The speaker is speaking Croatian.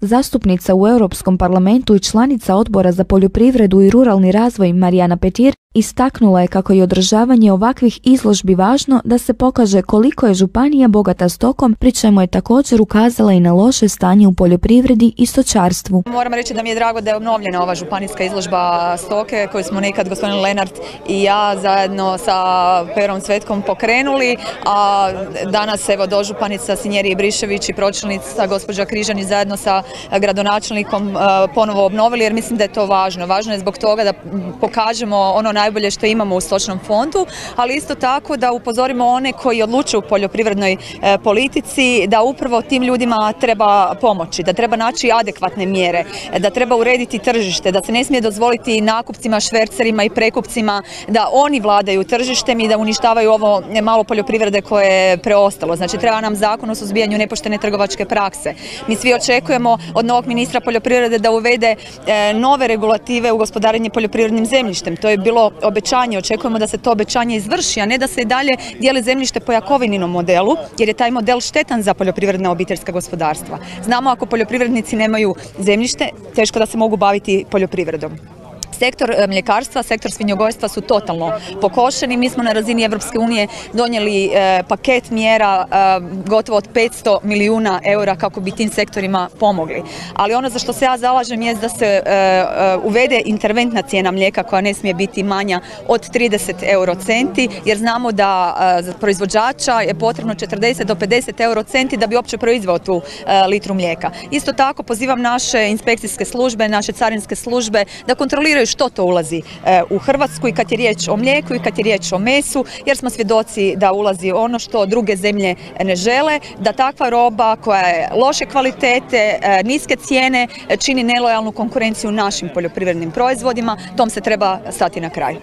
Zastupnica u Europskom parlamentu i članica odbora za poljoprivredu i ruralni razvoj Marijana Petir istaknula je kako je održavanje ovakvih izložbi važno da se pokaže koliko je županija bogata stokom, pri čemu je također ukazala i na loše stanje u poljoprivredi i stočarstvu. Moram reći da mi je drago da je obnovljena ova županijska izložba stoke koju smo nekad gospodin Lenart i ja zajedno sa Perom Cvetkom pokrenuli, a danas evo dožupanica Sinjeri Brišević i pročelnica gospođa Križani zajedno sa gradonačelnikom e, ponovo obnovili jer mislim da je to važno. Važno je zbog toga da pokažemo ono najbolje što imamo u stočnom fondu, ali isto tako da upozorimo one koji odlučuju u poljoprivrednoj e, politici da upravo tim ljudima treba pomoći, da treba naći adekvatne mjere, da treba urediti tržište, da se ne smije dozvoliti nakupcima, švercerima i prekupcima da oni vladaju tržištem i da uništavaju ovo malo poljoprivrede koje je preostalo. Znači treba nam zakon o suzbijanju nepoštene trgovačke prakse. Mi svi očekujemo od novog ministra poljoprivrede da uvede e, nove regulative u gospodarenje poljoprivrednim zemljištem. To je bilo obećanje, očekujemo da se to obećanje izvrši, a ne da se i dalje dijeli zemljište po Jakovininom modelu, jer je taj model štetan za poljoprivredna obiteljska gospodarstva. Znamo ako poljoprivrednici nemaju zemljište, teško da se mogu baviti poljoprivredom. Sektor e, mljekarstva, sektor svinjogojstva su totalno pokošeni. Mi smo na razini Europske unije donijeli e, paket mjera e, gotovo od 500 milijuna eura kako bi tim sektorima pomogli. Ali ono za što se ja zalažem je da se uvede interventna cijena mlijeka koja ne smije biti manja od 30 euro centi jer znamo da za proizvođača je potrebno 40 do 50 euro centi da bi uopće proizveo tu litru mlijeka. Isto tako pozivam naše inspekcijske službe, naše carinske službe da kontroliraju što to ulazi e, u Hrvatsku i kad je riječ o mlijeku i kad je riječ o mesu jer smo svjedoci da ulazi ono što druge zemlje ne žele, da takva roba koja je loše kvalitete, e, niske cijene čini nelojalnu konkurenciju našim poljoprivrednim proizvodima, tom se treba stati na kraj.